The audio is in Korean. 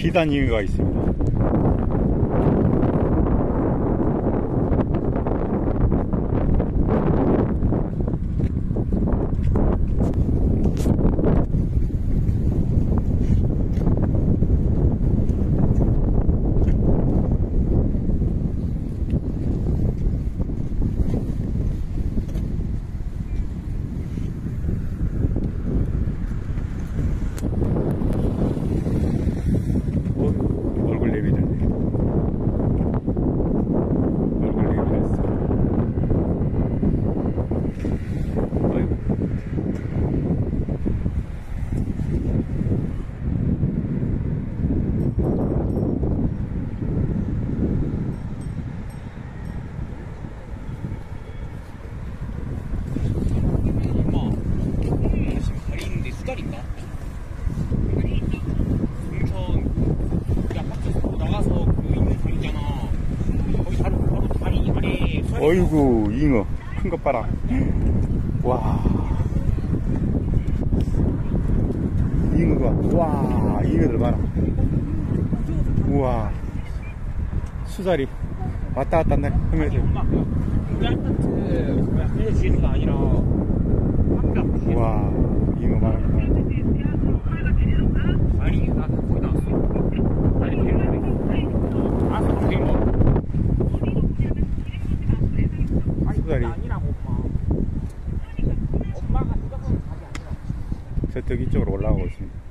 비단 이유가 있습니다. 어이구 잉어. 큰거 봐라. 와. 잉어가 와. 잉어들 봐라. 우와. 수자리. 왔다 갔다 그 하면서. 그 저쪽 이쪽으로 올라가고 있습니다.